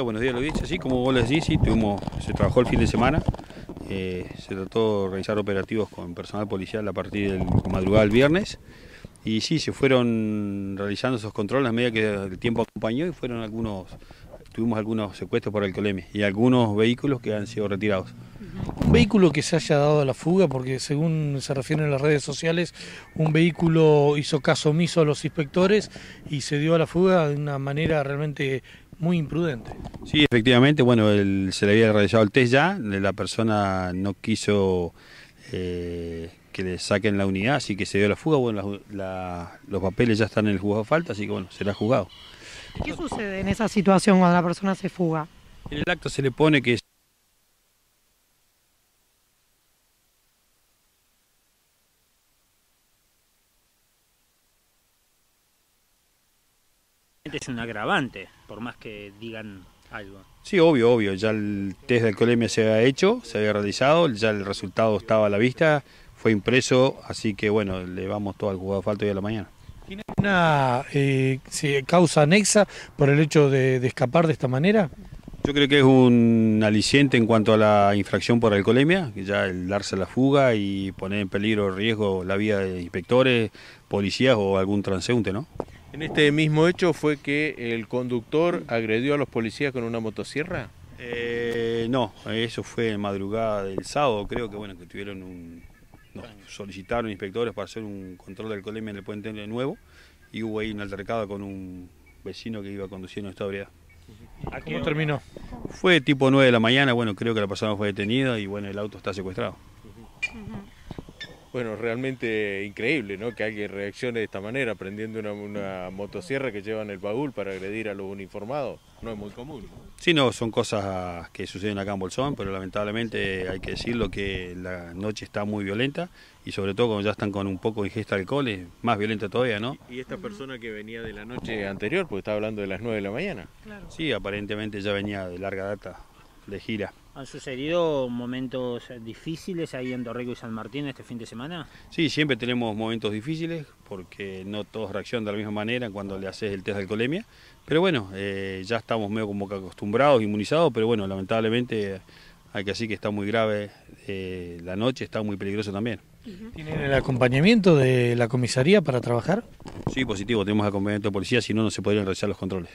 Buenos días, Luis. Sí, como vos les decís, tuvimos, se trabajó el fin de semana. Eh, se trató de realizar operativos con personal policial a partir del madrugada del viernes. Y sí, se fueron realizando esos controles a medida que el tiempo acompañó y fueron algunos, tuvimos algunos secuestros por alcoholemia y algunos vehículos que han sido retirados. Un vehículo que se haya dado a la fuga, porque según se refieren en las redes sociales, un vehículo hizo caso omiso a los inspectores y se dio a la fuga de una manera realmente muy imprudente. Sí, efectivamente, bueno, se le había realizado el test ya, la persona no quiso eh, que le saquen la unidad, así que se dio la fuga, bueno, los papeles ya están en el juzgado de falta, así que bueno, será juzgado. ¿Qué sucede en esa situación cuando la persona se fuga? En el acto se le pone que es un agravante, por más que digan algo. Sí, obvio, obvio. Ya el test de alcoholemia se había hecho, se había realizado, ya el resultado estaba a la vista, fue impreso, así que bueno, le vamos todo al jugador falto hoy a la mañana. ¿Tiene una eh, causa anexa por el hecho de, escapar de esta manera? Yo creo que es un aliciente en cuanto a la infracción por alcoholemia, que ya el darse la fuga y poner en peligro, riesgo la vida de inspectores, policías o algún transeúnte, ¿no? En este mismo hecho fue que el conductor agredió a los policías con una motosierra. Eh, no, eso fue en madrugada del sábado, creo que bueno que tuvieron un, solicitaron inspectores para hacer un control de alcoholemia en el puente de nuevo y hubo ahí un altercado con un vecino que iba conduciendo esta ebriedad. ¿Cómo terminó? Fue tipo 9 de la mañana, bueno, creo que la persona fue detenida y bueno, el auto está secuestrado. Bueno, realmente increíble, ¿no? Que alguien reaccione de esta manera, prendiendo una, motosierra que lleva en el baúl para agredir a los uniformados. No es muy común. Sí, no, son cosas que suceden acá en Bolsón, pero lamentablemente hay que decirlo que la noche está muy violenta y sobre todo cuando ya están con un poco de ingesta de alcohol es más violenta todavía, ¿no? ¿Y esta persona que venía de la noche anterior, porque estaba hablando de las 9 de la mañana? Claro. Sí, aparentemente ya venía de larga data de gira. ¿Han sucedido momentos difíciles ahí en Dorrego y San Martín este fin de semana? Sí, siempre tenemos momentos difíciles porque no todos reaccionan de la misma manera cuando le haces el test de alcoholemia. Pero bueno, eh, ya estamos medio como que acostumbrados, inmunizados, pero bueno, lamentablemente hay que decir que está muy grave eh, la noche, está muy peligroso también. ¿Tienen el acompañamiento de la comisaría para trabajar? Sí, positivo, tenemos acompañamiento de policía, si no, no se podrían realizar los controles.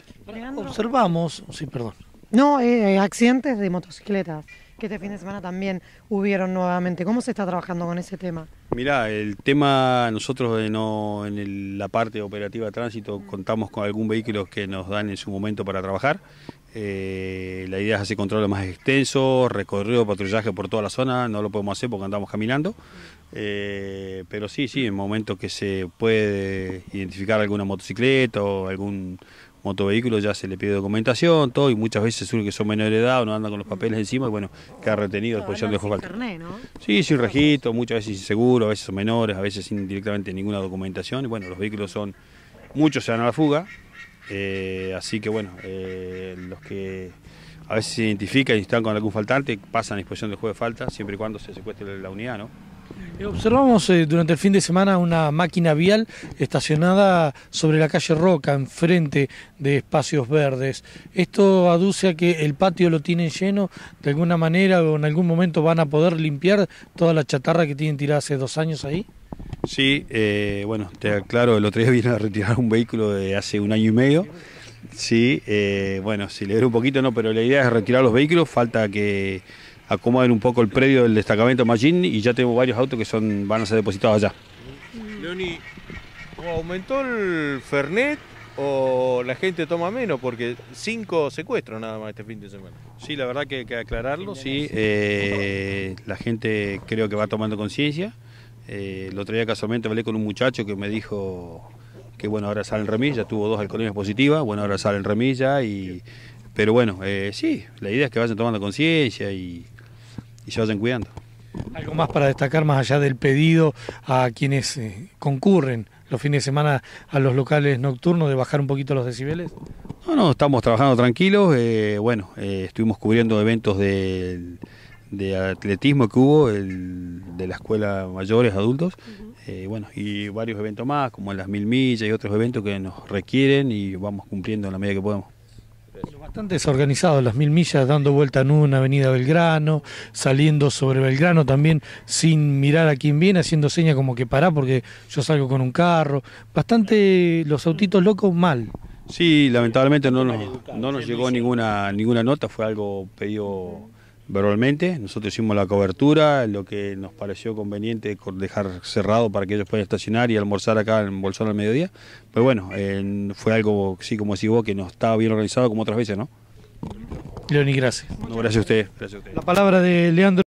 Observamos, sí, perdón. No, eh, accidentes de motocicletas, que este fin de semana también hubieron nuevamente. ¿Cómo se está trabajando con ese tema? Mirá, el tema, nosotros eh, no, en la parte operativa de tránsito contamos con algún vehículo que nos dan en su momento para trabajar. Eh, la idea es hacer controles más extensos, recorrido, patrullaje por toda la zona, no lo podemos hacer porque andamos caminando. pero sí, sí, en momentos que se puede identificar alguna motocicleta o algún motovehículo ya se le pide documentación, todo, y muchas veces surge que son menores de edad o no andan con los papeles encima, y bueno, queda retenido después ya dejó falta. Sí, sin registro, muchas veces inseguro, a veces son menores, a veces sin directamente ninguna documentación, y bueno, los vehículos son, muchos se dan a la fuga, eh, así que bueno, eh, los que a veces se identifican y están con algún faltante, pasan a disposición del juego de falta, siempre y cuando se secuestre la unidad, ¿no? Eh, observamos eh, durante el fin de semana una máquina vial estacionada sobre la calle Roca, enfrente de espacios verdes. ¿Esto aduce a que el patio lo tienen lleno de alguna manera o en algún momento van a poder limpiar toda la chatarra que tienen tirada hace dos años ahí? Sí, eh, bueno, te aclaro, el otro día vine a retirar un vehículo de hace un año y medio. Sí, bueno, si le un poquito no, pero la idea es retirar los vehículos, falta que acomoden un poco el predio del destacamento Magin y ya tengo varios autos que son van a ser depositados allá. Leoni, ¿o aumentó el Fernet o la gente toma menos? Porque cinco secuestros nada más este fin de semana. Sí, la verdad que hay que aclararlo, sí. Eh, la gente creo que va tomando conciencia. Eh, el otro día casualmente hablé con un muchacho que me dijo que bueno, ahora sale en remilla, tuvo dos alcoholemias positivas, bueno, ahora sale en remilla y... Pero bueno, eh, sí, la idea es que vayan tomando conciencia y, y se vayan cuidando. ¿Algo más para destacar más allá del pedido a quienes eh, concurren los fines de semana a los locales nocturnos de bajar un poquito los decibeles? No, no, estamos trabajando tranquilos. Eh, bueno, eh, estuvimos cubriendo eventos de, atletismo que hubo, de la escuela mayores, adultos, bueno, y varios eventos más, como las mil millas y otros eventos que nos requieren y vamos cumpliendo en la medida que podemos. Bastante desorganizado, las mil millas dando vuelta en una avenida Belgrano, saliendo sobre Belgrano también sin mirar a quién viene, haciendo señas como que pará porque yo salgo con un carro. Bastante los autitos locos mal. Sí, lamentablemente no nos, no nos llegó ninguna, ninguna nota, fue algo pedido verbalmente. Nosotros hicimos la cobertura, lo que nos pareció conveniente dejar cerrado para que ellos puedan estacionar y almorzar acá en Bolsón al mediodía. Pero bueno, eh, fue algo, sí, como decís vos, que no estaba bien organizado como otras veces, ¿no? Leoni, gracias. No, gracias a ustedes. Gracias a ustedes. La palabra de Leandro.